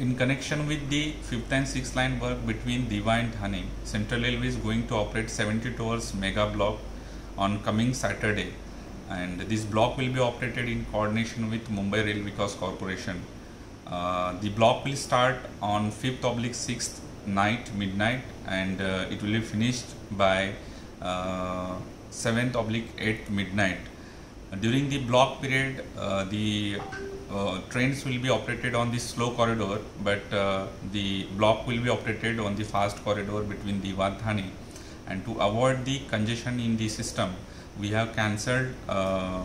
in connection with the fifth and sixth line work between Diva and Thane, Central Railway is going to operate 72 hours mega block on coming Saturday. And this block will be operated in coordination with Mumbai Rail Vikas Corporation. Uh, the block will start on 5th oblique 6th night, midnight, and uh, it will be finished by uh, 7th oblique 8th midnight. During the block period, uh, the uh, trains will be operated on the slow corridor, but uh, the block will be operated on the fast corridor between and Thane. And to avoid the congestion in the system, we have cancelled a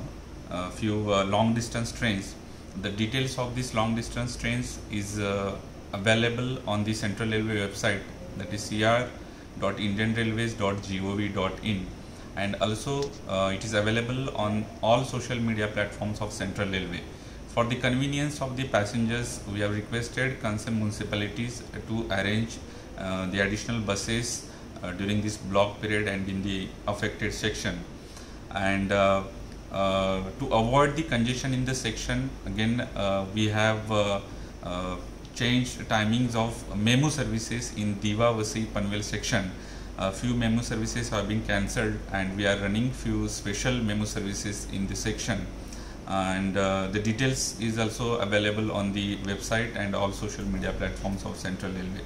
few long distance trains. The details of these long distance trains is available on the Central Railway website that is cr.indianrailways.gov.in and also uh, it is available on all social media platforms of Central Railway. For the convenience of the passengers, we have requested concerned municipalities to arrange uh, the additional buses uh, during this block period and in the affected section. And uh, uh, to avoid the congestion in the section, again uh, we have changed timings of MEMU services in Diva Vasai Panvel section. A few MEMU services have been cancelled and we are running few special MEMU services in the section and uh, the details is also available on the website and all social media platforms of Central Railway.